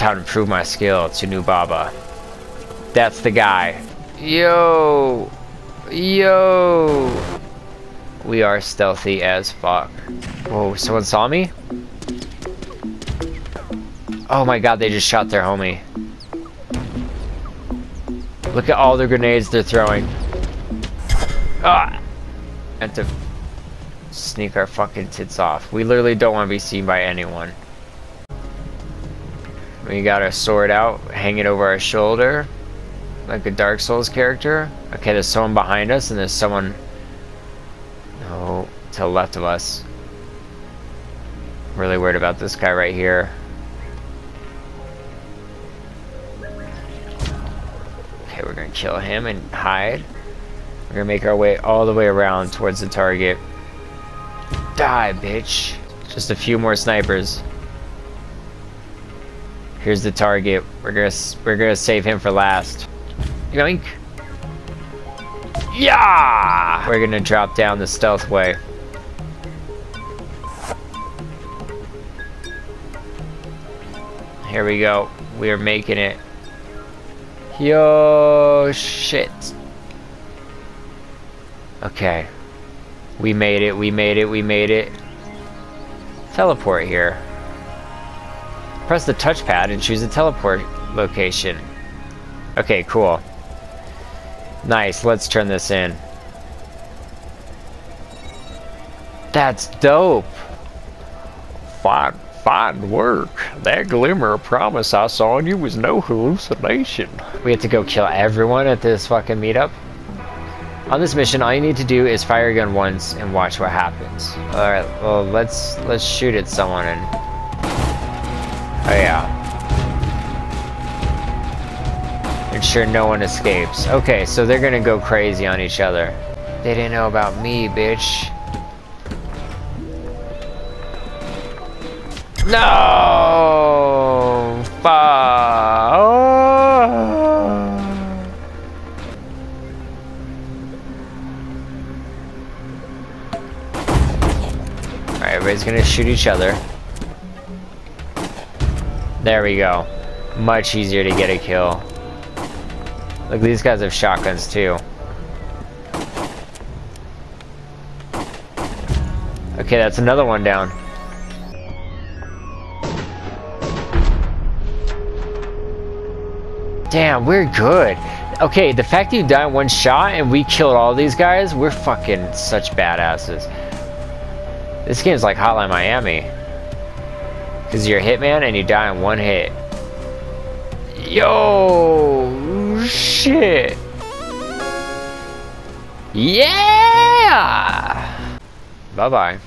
Time to improve my skill to New Baba. That's the guy. Yo! Yo! We are stealthy as fuck. Whoa, someone saw me? Oh my god, they just shot their homie. Look at all the grenades they're throwing. Ah! And to sneak our fucking tits off. We literally don't want to be seen by anyone. We got our sword out, hang it over our shoulder. Like a Dark Souls character. Okay, there's someone behind us and there's someone... No, to the left of us. Really worried about this guy right here. Okay, we're gonna kill him and hide. We're gonna make our way all the way around towards the target. Die, bitch. Just a few more snipers. Here's the target. We're gonna we're gonna save him for last. Yoink. Yeah! We're gonna drop down the stealth way. Here we go. We are making it. Yo, shit. Okay. We made it, we made it, we made it. Teleport here. Press the touchpad and choose a teleport location. Okay, cool. Nice, let's turn this in. That's dope. Fine, fine work. That glimmer of promise I saw in you was no hallucination. We have to go kill everyone at this fucking meetup. On this mission, all you need to do is fire a gun once and watch what happens. Alright, well, let's let's shoot at someone and... Oh yeah. Ensure no one escapes. Okay, so they're gonna go crazy on each other. They didn't know about me, bitch. No! Fuck! Alright, everybody's gonna shoot each other. There we go. Much easier to get a kill. Look, these guys have shotguns too. Okay, that's another one down. Damn, we're good. Okay, the fact that you died one shot and we killed all these guys, we're fucking such badasses. This game's like Hotline Miami. Because you're a hitman and you die in one hit. Yo, shit. Yeah! Bye-bye.